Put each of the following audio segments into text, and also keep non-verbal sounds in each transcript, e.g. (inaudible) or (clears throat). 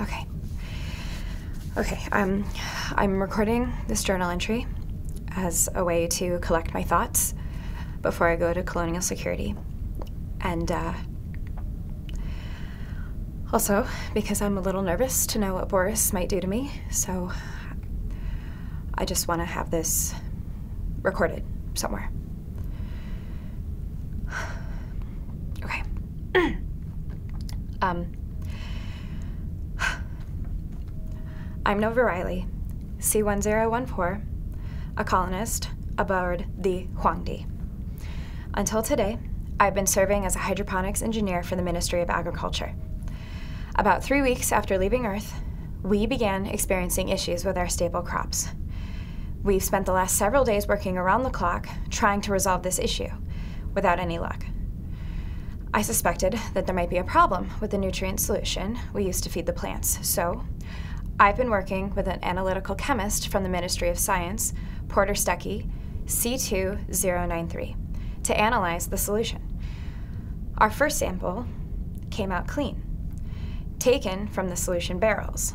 Okay. Okay, um, I'm recording this journal entry as a way to collect my thoughts before I go to Colonial Security. And, uh, also because I'm a little nervous to know what Boris might do to me, so I just want to have this recorded somewhere. (sighs) Okay. (clears throat) um, I'm Nova Riley, C1014, a colonist aboard the Huangdi. Until today, I've been serving as a hydroponics engineer for the Ministry of Agriculture. About three weeks after leaving Earth, we began experiencing issues with our staple crops. We've spent the last several days working around the clock trying to resolve this issue, without any luck. I suspected that there might be a problem with the nutrient solution we used to feed the plants, so I've been working with an analytical chemist from the Ministry of Science, Porter Stuckey, C2093, to analyze the solution. Our first sample came out clean, taken from the solution barrels.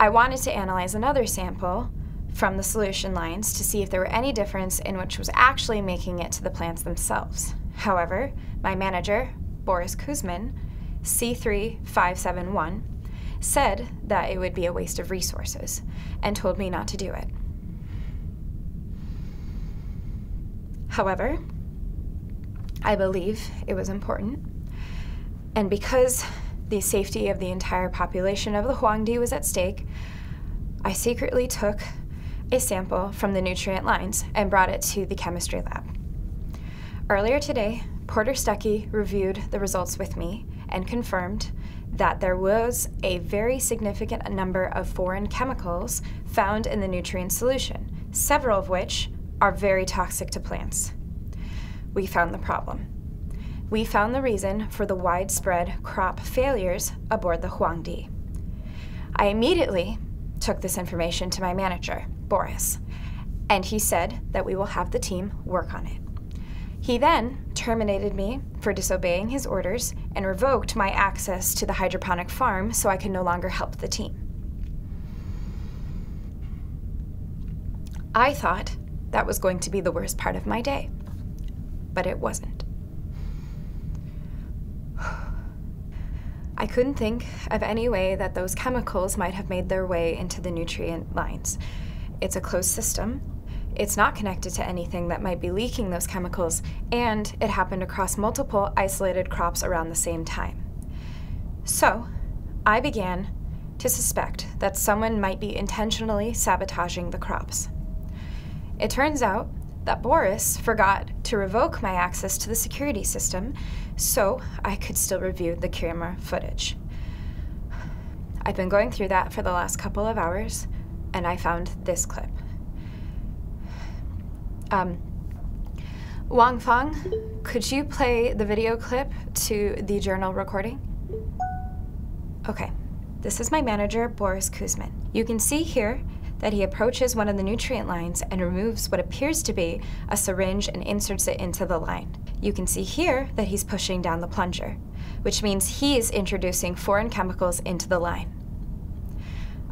I wanted to analyze another sample from the solution lines to see if there were any difference in which was actually making it to the plants themselves. However, my manager, Boris Kuzmin, C3571, said that it would be a waste of resources and told me not to do it. However, I believe it was important, and because the safety of the entire population of the Huangdi was at stake, I secretly took a sample from the nutrient lines and brought it to the chemistry lab. Earlier today, Porter Stuckey reviewed the results with me and confirmed that there was a very significant number of foreign chemicals found in the nutrient solution, several of which are very toxic to plants. We found the problem. We found the reason for the widespread crop failures aboard the Huangdi. I immediately took this information to my manager, Boris, and he said that we will have the team work on it. He then terminated me for disobeying his orders and revoked my access to the hydroponic farm so I could no longer help the team. I thought that was going to be the worst part of my day, but it wasn't. (sighs) I couldn't think of any way that those chemicals might have made their way into the nutrient lines. It's a closed system, it's not connected to anything that might be leaking those chemicals, and it happened across multiple isolated crops around the same time. So, I began to suspect that someone might be intentionally sabotaging the crops. It turns out that Boris forgot to revoke my access to the security system so I could still review the camera footage. I've been going through that for the last couple of hours, and I found this clip. Um, Wang Fang, could you play the video clip to the journal recording? Okay, this is my manager, Boris Kuzmin. You can see here that he approaches one of the nutrient lines and removes what appears to be a syringe and inserts it into the line. You can see here that he's pushing down the plunger, which means he's introducing foreign chemicals into the line.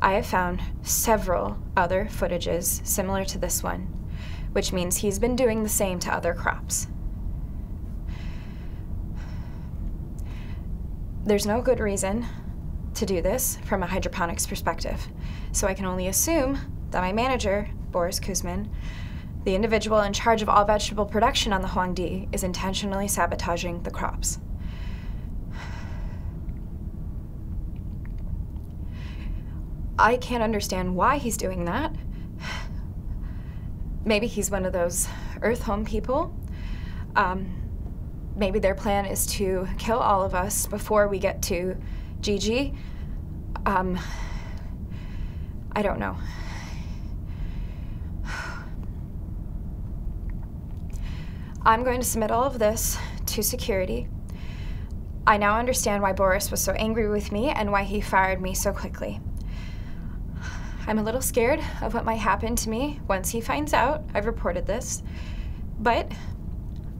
I have found several other footages similar to this one which means he's been doing the same to other crops. There's no good reason to do this from a hydroponics perspective, so I can only assume that my manager, Boris Kuzmin, the individual in charge of all vegetable production on the Huangdi, is intentionally sabotaging the crops. I can't understand why he's doing that. Maybe he's one of those Earth Home people. Um, maybe their plan is to kill all of us before we get to Jiji. Um, I don't know. I'm going to submit all of this to security. I now understand why Boris was so angry with me and why he fired me so quickly. I'm a little scared of what might happen to me once he finds out I've reported this, but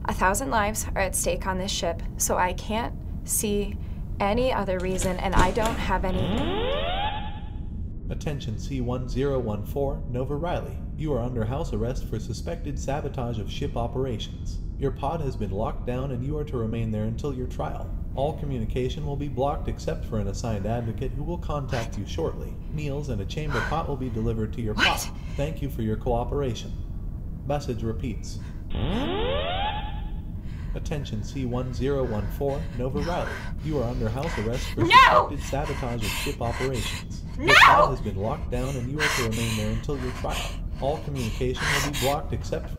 a thousand lives are at stake on this ship, so I can't see any other reason, and I don't have any. Attention C1014, Nova Riley. You are under house arrest for suspected sabotage of ship operations. Your pod has been locked down and you are to remain there until your trial. All communication will be blocked except for an assigned advocate who will contact you shortly. Meals and a chamber pot will be delivered to your pod. Thank you for your cooperation. Message repeats. Attention C1014, Nova Riley. You are under house arrest for No! suspected sabotage of ship operations. Your No! pod has been locked down and you are to remain there until your trial. All communication will be blocked except for